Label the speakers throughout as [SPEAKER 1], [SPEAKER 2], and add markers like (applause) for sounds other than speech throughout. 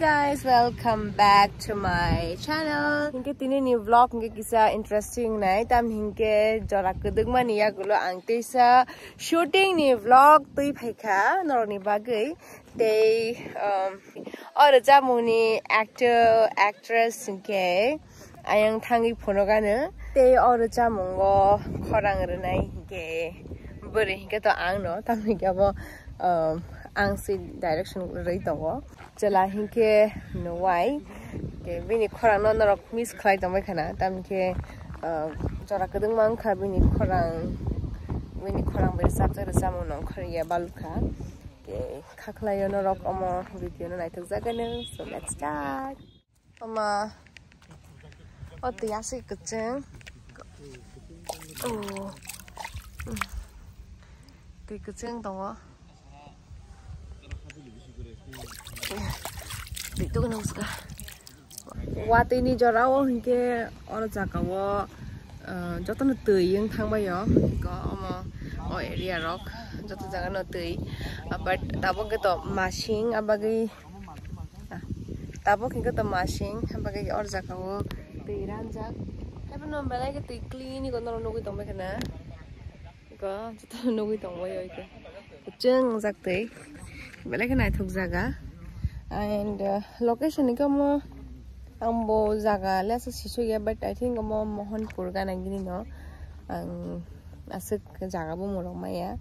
[SPEAKER 1] guys, welcome back to my channel. Hinke tini new vlog hinke kisa interesting nai tam hinke jora kudugma niya gulo angte sa shooting ni vlog tui phekha noroni ni they um or ja actor actress hinke ayang thangi phono ganu. they or ja mungo korang re nai hinke bore hinke to ang no tam hinke abo um ang direction rei tawo chala hinke no why ke bini khora no no rock miss khai khana tamke ke chara uh, kadung mang kha bini khora bini khora ber sa ta ra samo no khari ya bal kha ke khakla yo no rock video no night za gane so let's start ama oti ya si kachen o ᱛᱮ ᱠᱟᱪᱮᱱ Itu kan suka. Wati ini jorau hingga orang jaga wo cho tôi nó tươi yên thang bây giờ có mà ở area rock cho tôi rằng nó tươi but tao cái tổ machine à cái tao cái tổ machine à cái ở giờ có tươi ran chắc hay bên nó bên cái tươi clean còn nó nó cái tổ mấy cái nè có cho tôi nó cái tổ bây giờ belakang jaga and uh, location ni kamo ambo jaga le asa sisu ya but I think amo Mohanpur ga nangini no ang asik jaga bo mulong maya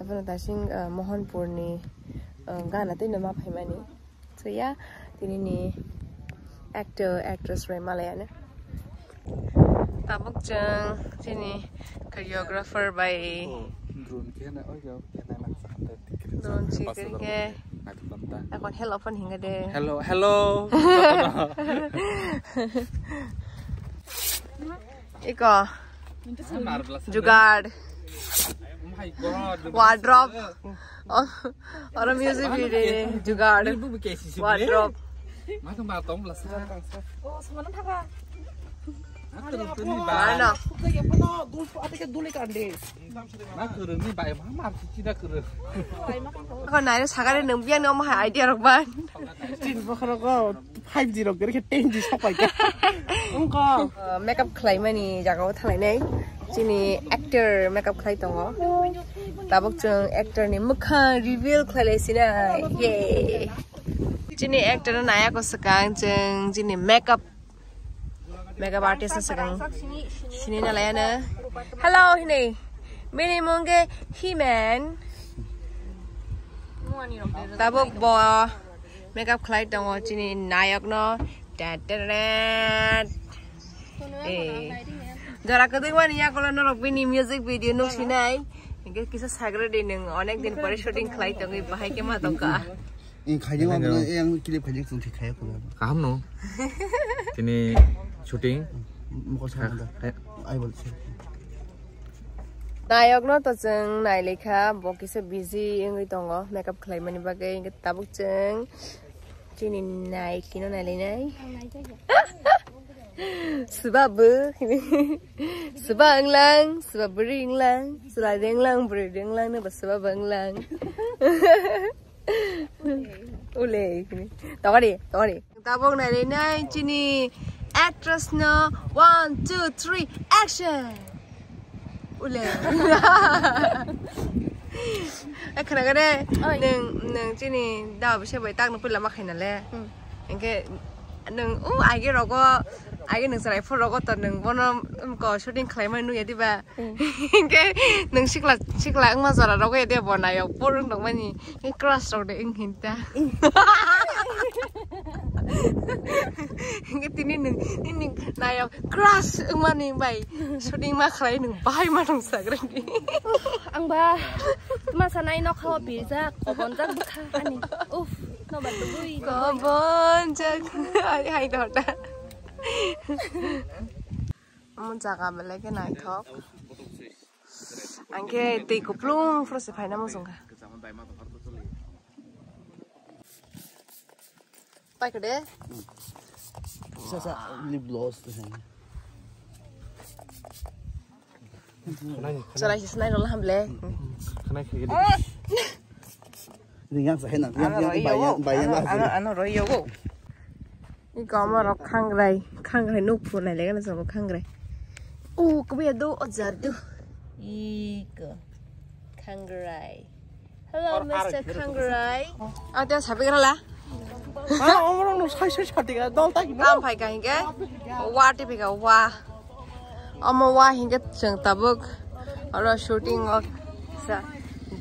[SPEAKER 1] tapos na tasing uh, Mohanpur ni uh, ga natin na mapaymani so yeah tini ni actor actress Ray Malaya na tabuk jang tini choreographer by drone kena oh ya kena হেলগৈ হেল এই কাট যোগাৰপ মোগাৰ্ড্ৰ সাগারে नों बियानो मा idea रकबान तिन बखरग 5G रक गरे 10G सपाइका उंग makeup खलाय मानि जागाव थालायनाय जोंनि actor makeup खलाय दङ दाबक जों एक्टरनि मोखां रिभिल खलायलायसिनाय ये जोंनि एक्टर नायाखौ सिगां जों जोंनि makeup mega artist sa gang shini na la na hello hini mini monge himan tabo bo mega khlai dong chini nayak no da da da যারা কদিন মানে ইয়া করলো না রবিনি মিউজিক ভিডিও নো সিনাই ইংকে কিছু সাগরে দিন অনেক দিন পরে শুটিং খাই তো ভাই কে মা দকা ই খাইলে আমি এ আমি ক্লিপ খাইলে তুমি খাইয়া করো কাম নো তিনি শুটিং নায়ক ন তো চং নাইলেখা বকিছে বিজি ইংগি দङ মেকআপ খালাইমানি বাগে ইংগি তাবুক চং চিনি নাই কিনো নাইলেনাই সুবাবু সুবা ইংলাং সুবা বুড়ি ইংলাং সুলা দেংলাং বুড়ি দেংলাং নেবা সুবা বাংলাং উলে তগরি তগরি তাবুক নাইলেনাই চিনি actress now. One, two, three, action! Ule. ไอ้ขนาดก็ได้หนึ่งหนึ่งที่นี่ดาวไปเชื่อใบตั้งนึงเป็นละมักเห็นนั่นแหละอย่างเงี้ยหนึ่งอู้ไอ้เงี้ยเราก็ไอ้เงี้ยหนึ่งสไลด์พวกเราก็ตอนหนึ่งวันนั้นก็ชุดดิ้งใครไม่นู่นอย่างที่แบบอย่างเงี้ยหนึ่งชิกละชิกละมาสอนเราก็ยังได้บอกนายกพูดเรื่องตรงมันนี่ไอ้คลาสเราได้เองเห็นจ้าก็ตีนิดหนึ่งนิดหนึ่งนายเอาคราสอึงมาหนึ่งใบชุดนี้มาใครหนึ่งใบามาตรงสักเรื่องนี้อังบามาสนายนอกเขาปีจักขอบอนจักบุคคาอันนี้อุ๊ฟนอบัตบุยขอบอนจักไอ้ดอดนะมันจะกอะไรกันนายท็อปอังเกตีกุปลุงฟรุสไปน้ำมันส่งค่ะไปก็ได้ซาซลิบลอสต์เลยนั่นซาลาฮิสนายรอลฮัมเล่ขนาดคือนียังสะเห็นนะยังยังใบยังใบยังว่าอันนั้นอันนั้นรอยยูกนี่ก็มาเราข้างไรข้างไรนุ๊กผูนไหนเลยก็ันสำหรับข้างไรโอ้ก็เมียดดูอดจจัดดูอีกข้างไร Hello Mr. ข้างไรอ้าวเดี๋ยวฉับไปกันละ হ্যাঁ, আমার সাইসের সাথে দল থাকি না ভাই গাহি গে ওয়া টিপে গা ওয়া আমার ওয়া হিগে চং তাবুক আর শুটিং অফ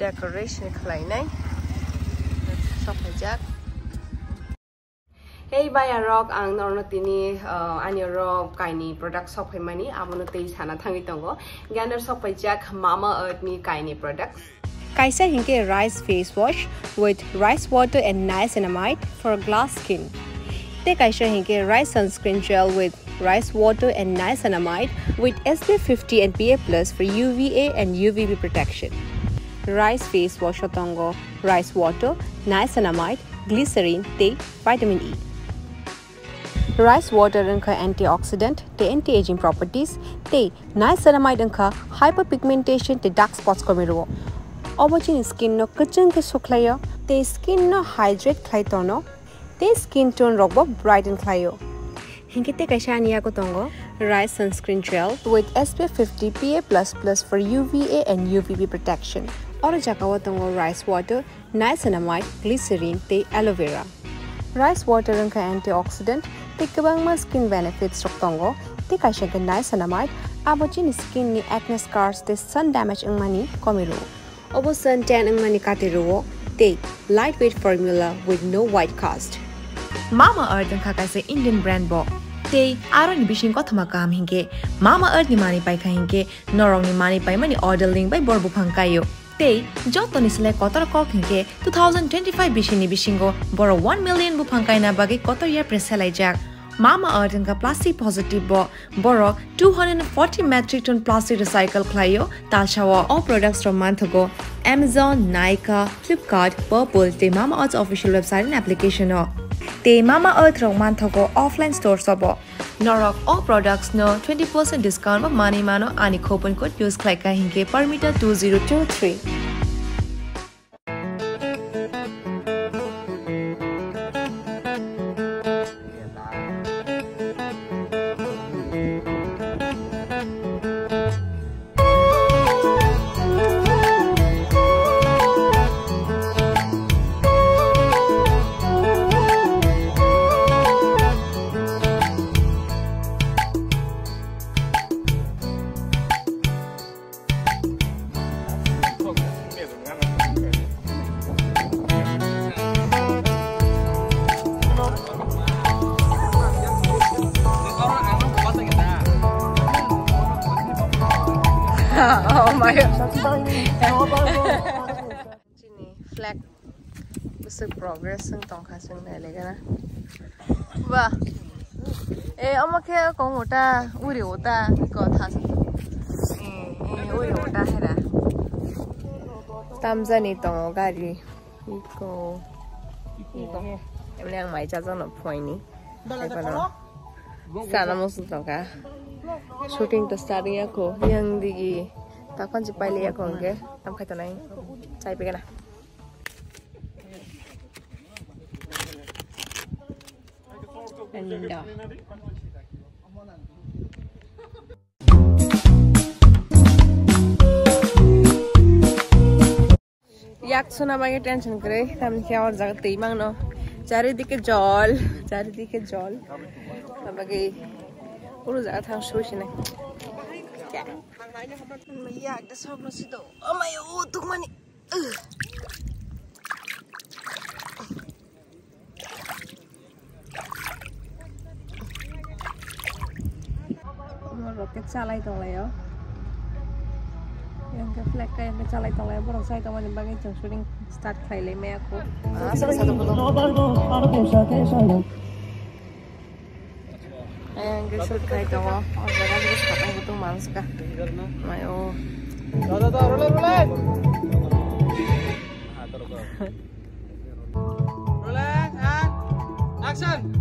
[SPEAKER 1] ডেকোরেশন খালাই নাই সবাই যাক এই বাইয়া রক আং নরনো তিনি আনি রক কাইনি প্রোডাক্ট সফাই মানি আমনো তেই সানা থাঙ্গি তঙ্গ গ্যানার সফাই যাক মামা আর্থনি কাইনি products Kaiser Henke Rice Face Wash with rice water and niacinamide for glass skin. Te Kaiser Henke Rice Sunscreen Gel with rice water and niacinamide with SPF 50 and PA Plus for UVA and UVB protection. Rice Face Wash Otongo, rice water, niacinamide, glycerin, te vitamin E. Rice water unka antioxidant, te anti-aging properties, te niacinamide unka hyperpigmentation, te dark spots komiruo. ᱚᱵᱚᱪᱤᱱ skin कचन के ᱠᱮ ते skin ᱥᱠᱤन hydrate खाय तनो ते skin tone tone Brighton खायो ᱠᱷᱞᱟᱭᱚ कैसा निया को तंगो rice sunscreen gel with SPF 50 plus for UVA and UVB protection और जकाव तंगो राइस वाटर नाइसिनामाइड ग्लिसरीन ते एलोवेरा राइस वाटर रंग का एंटीऑक्सीडेंट ते कबांग मा स्किन बेनिफिट्स रख तंगो ते कैसा के नाइसिनामाइड आबोचिन स्किन ने एक्ने स्कार्स ते सन डैमेज कमी कमिरो অৱশ্যে টেনমে নিকাতে ৰুৱ তে lightweight formula with no' white cast মামা আৰ্থ দেখা কাছে ইণ্ডিয়ান ব্ৰেণ্ড ব তে আৰু নিবিচিং কথমা কাম শিকে মামা আৰ্থ নিমানে পাই খাহিংকে নৰং নিমানে পাই মানে অৰ্ডাৰ দিং পাই বৰ বুফাং কাইও তে যত নিছিলে কতৰ কক শিকে টু থাউজেণ্ড টুৱেণ্টি ফাইভ বিচি নিবিচিংগ বৰ ওৱান মিলিয়ন বুফাং কাইনা বাগে কত ইয়াৰ পৰা চেলাই যাক Mama Earth ka plastic positive bo borok 240 metric ton plastic recycle khlayo tashawa all products from month ago Amazon, Nika, Flipkart, Purple, te Mama Earth official website and application. te Mama Earth rong manthago offline store sabo. norok all products no 20% discount ma money mano ani coupon code use khlai ka hinke metre 2023สึก progress ซึ่งตองค่ะซึ่งไหนเลยกันนะว่าเออเอามาแค่กองหัวตาอุริหัวตาก็ทันเออเอออุริหัวตาให้ละตามใจนี่ตองก็ดีอีโกอีโกเอ็มเลี้ยงไหมจ้าจ้าหนุ่มพอยนี่
[SPEAKER 2] ไปก่อนนะ
[SPEAKER 1] สารมุสุตองค่ะ डंडा ইয়াক শোন আমাকে tension করে আমি কি আমার জায়গাতেই মাংনো চারিদিকে জল চারিদিকে জল আমাকে পুরো জায়গা থাকা শুয়েছি না একটা স্বপ্ন ছিল ও মাই ও චලයිතලයෝ yang flag kayak ke Calai saya start me aku satu action.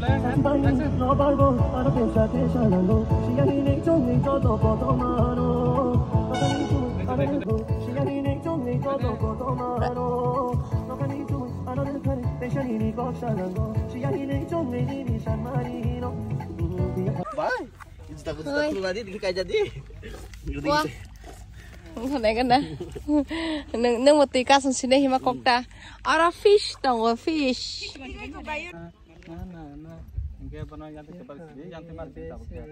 [SPEAKER 1] Bye. Itu ना ना ना गैप बनाए जानते से बस ये जानते मार दे तब क्या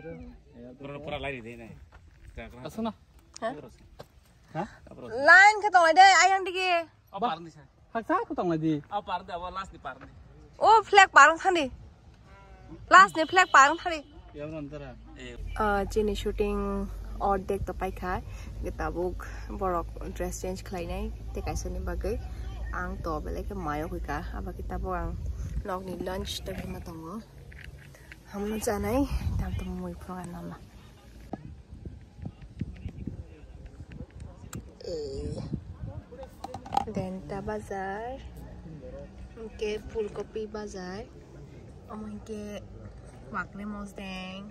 [SPEAKER 1] पूरा पूरा लाइन दे ना असो ना लाइन खतम है दे आई आंटी के अब पार नहीं हाँ क्या खतम है दी अब पार दे अब लास्ट नहीं पार नहीं ओ फ्लैग पार था दी लास्ट ने फ्लैग पार था दी जिनि सुटिङ अर्धेक त पाइखा गेताबुक बरक ड्रेस चेन्ज खालायनाय तेकाइसोनि बागै आं त बेलेखे मायाव फैखा आबा गेताबुक आं lunch लगने लन्च तक मतङ हो हाम्रो जान है दाम त मै प्रोग्राममा देन्ता बजार के फुलकोपी बजार अमके mos deng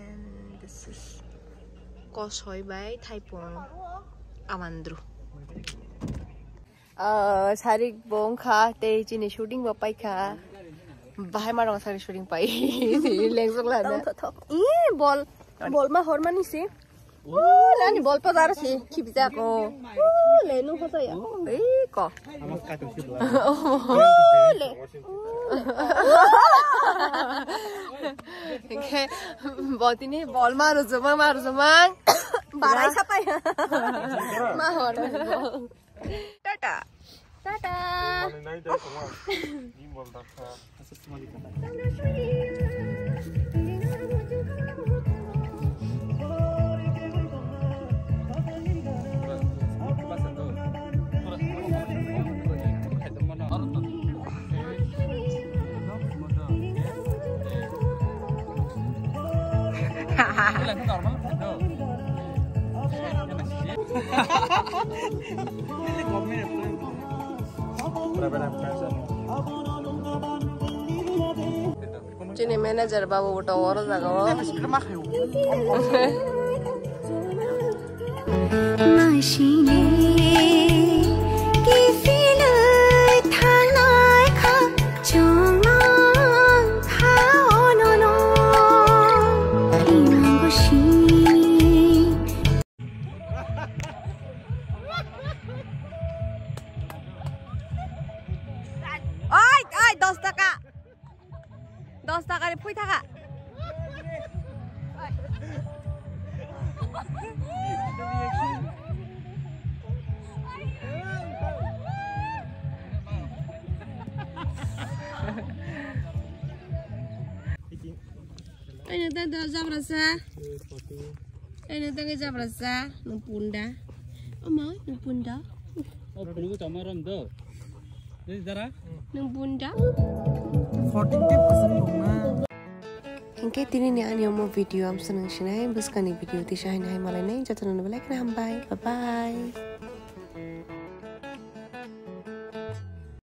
[SPEAKER 1] and this is Kosoy by Taipong Amandru. 사릭 봉카 때이진이 슈팅 뭐 빠이카 बाहिरमा साडी सुटिङ पाइ (laughs) लेङसोङ लाग्दा ए बल बलमा हरमा नि से बल पो जाएर से खिपिजाको ल्याउनु खोज ए क बति नै बल जमा मारो जमा भाडा (coughs) सबै (coughs) मा हरमा Tata. Tata. Ha ha Jadi manajer bawa utang orang tak kau? Masih Ini tanda zabrasa. Ini tanda zabrasa. Numpunda. Oma, oh, numpunda. Oh, perlu sama rom do. Jadi zara? Numpunda. 14% rumah. Engke ani mau video am seneng shinai nih video ti shahin nih malai nih jatuh belakang Bye bye.